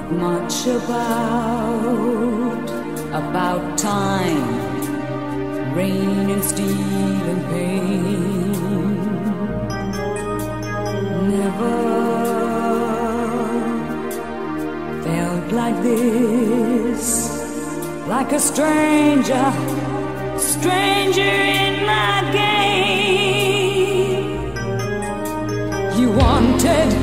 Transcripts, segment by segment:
thought much about about time, rain and steel and pain. Never felt like this, like a stranger, stranger in my game. You wanted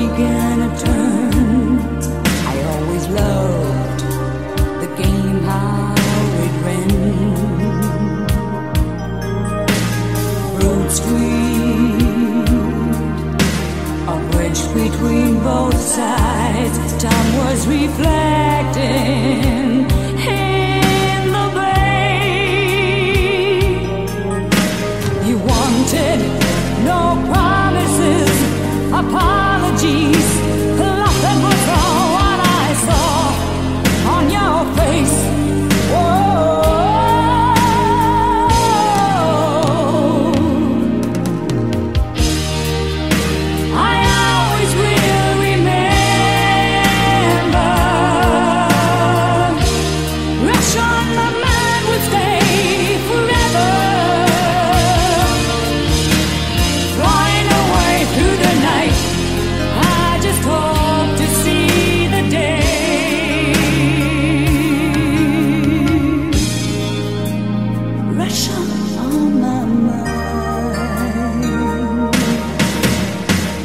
began to turn. I always loved the game, how it ran. Broad Street, a bridge between both sides. Time was reflecting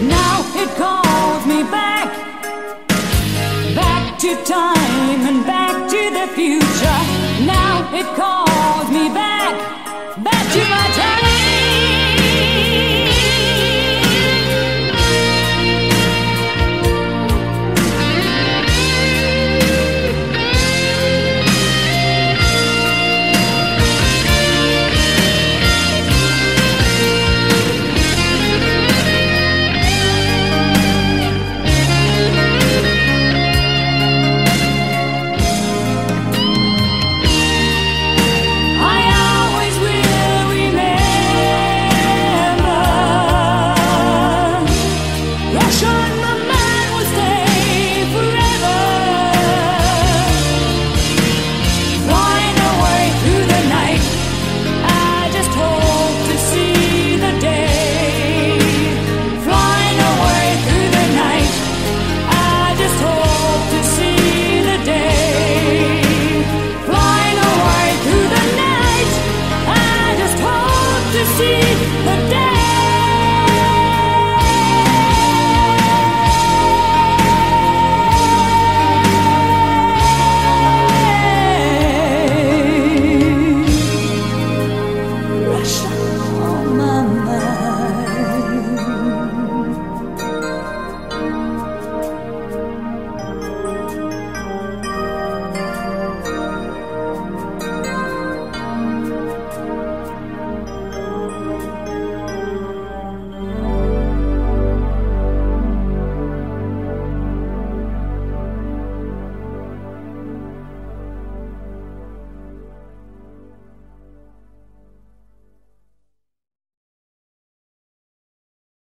Now it calls me back, back to time and back to the future. Now it calls me back,